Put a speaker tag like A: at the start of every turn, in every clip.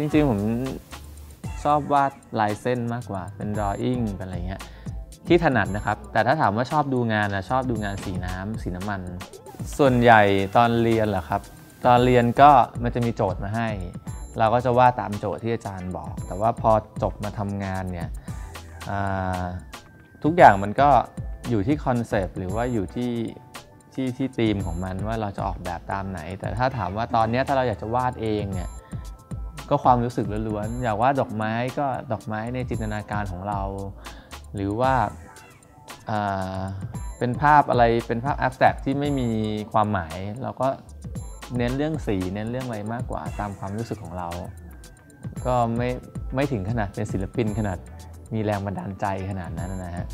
A: จริงๆ ผมชอบวาดลายเส้นมากกว่า เป็น drawing เป็นอะไรเงี้ยที่ถนัดนะครับ แต่ถ้าถามว่าชอบดูงานนะชอบดูงานสีน้ำสีน้ำมัน ส่วนใหญ่ตอนเรียนเหรอครับ ตอนเรียนก็มันจะมีโจทย์มาให้ เราก็จะวาดตามโจทย์ที่อาจารย์บอก แต่ว่าพอจบมาทำงานเนี่ยทุกอย่างมันก็อยู่ที่คอนเซปต์หรือว่าอยู่ที่ที่ที่ธีมของมันว่าเราจะออกแบบตามไหน แต่ถ้าถามว่าตอนนี้ถ้าเราอยากจะวาดเองเนี่ย ก็ความรู้สึกล้วนๆอยากวาดอกไม้ก็ดอกไม้ในจินตนาการของเรา หรือว่าอ่าเป็นภาพอะไรเป็นภาพแอบสแตรกที่ไม่มีความหมาย เราก็เน้นเรื่องสีเน้นเรื่องอะไรมากกว่าตามความรู้สึกของเรา ก็ไม่ไม่ถึงขนาดเป็นศิลปินขนาดมีแรงบันดาลใจขนาดนั้นนะฮะ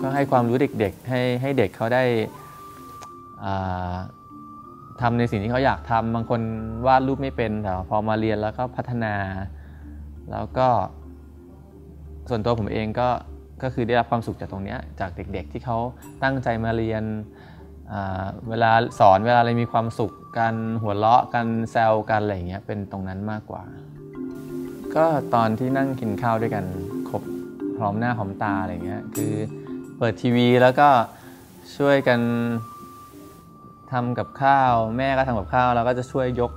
A: ก็ให้ความรู้เด็กๆ ให้ให้เด็กเขาได้ อ่าทำในสิ่งที่เขาอยากทำบางคนวาดรูปไม่เป็นแต่พอมาเรียนแล้วก็พัฒนา แล้วก็ส่วนตัวผมเองก็ก็คือได้รับความสุขจากตรงเนี้ยจากเด็กๆที่เขาตั้งใจมาเรียนเวลาสอนเวลาอะไรมีความสุขกันหัวเราะกันแซวกันอะไรอย่างเงี้ยเป็นตรงนั้นมากกว่า ก็ตอนที่นั่งกินข้าวด้วยกันครบพร้อมหน้าพร้อมตาอะไรเงี้ยคือเปิดทีวีแล้วก็ช่วยกัน ทำกับข้าว แม่ก็ทำกับข้าวเราก็จะช่วยยก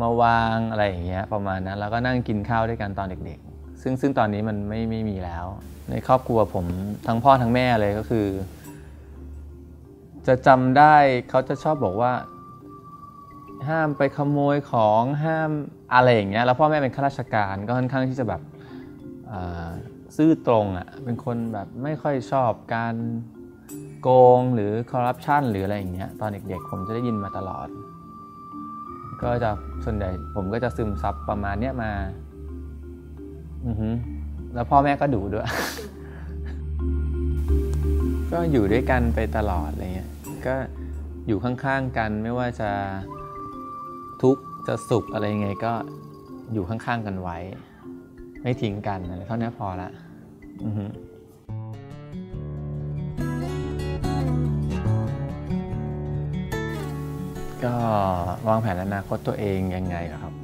A: มาวางอะไรอย่างเงี้ยประมาณนั้นแล้วก็นั่งกินข้าวด้วยกันตอนเด็กๆ ซึ่งซึ่งตอนนี้มันไม่ไม่มีแล้ว ในครอบครัวผมทั้งพ่อทั้งแม่เลยก็คือ จะจำได้เขาจะชอบบอกว่า ห้ามไปขโมยของห้ามอะไรอย่างเงี้ยแล้วพ่อแม่เป็นข้าราชการก็ค่อนข้างที่จะแบบซื่อตรงอะ่ะเป็นคนแบบไม่ค่อยชอบการ โกงหรือคอร์รัปชันหรืออะไรอย่างเงี้ยตอนเด็กๆ ผมจะได้ยินมาตลอด ก็จะส่วนใหญ่ผมก็จะซึมซับประมาณเนี้ยมา อือฮึแล้วพ่อแม่ก็ดุด้วย ก็อยู่ด้วยกันไปตลอดอะไรเงี้ยก็อยู่ข้างๆกันไม่ว่าจะทุกข์จะสุขอะไรยังไงก็อยู่ข้างๆกันไว้ ไม่ทิ้งกันอะไรเท่านี้พอละอือฮึ ก็วางแผนอนาคตตัวเองยังไงครับ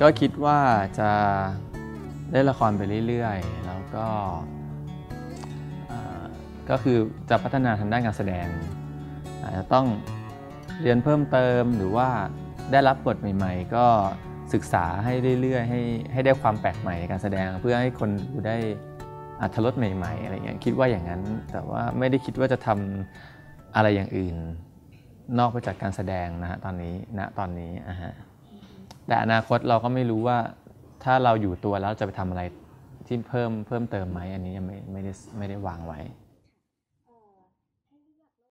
A: ก็คิดว่าจะเล่นละครไปเรื่อยๆ แล้วก็ก็คือจะพัฒนาทางด้านการแสดงอาจจะต้องเรียนเพิ่มเติมหรือว่าได้รับบทใหม่ๆ ก็ศึกษาให้เรื่อยๆให้ให้ได้ความแปลกใหม่ในการแสดง เพื่อให้คนดูได้อัธรสใหม่ๆอะไรเงี้ยคิดว่าอย่างนั้น แต่ว่าไม่ได้คิดว่าจะทำอะไรอย่างอื่น นอกไปจากการแสดงนะฮะตอนนี้ณตอนนี้อะฮะแต่อนาคตเราก็ไม่รู้ว่าถ้าเราอยู่ตัวแล้วจะไปทำอะไรที่เพิ่มเพิ่มเติมไหมอันนี้ยังไม่ไม่ได้ไม่ได้วางไว้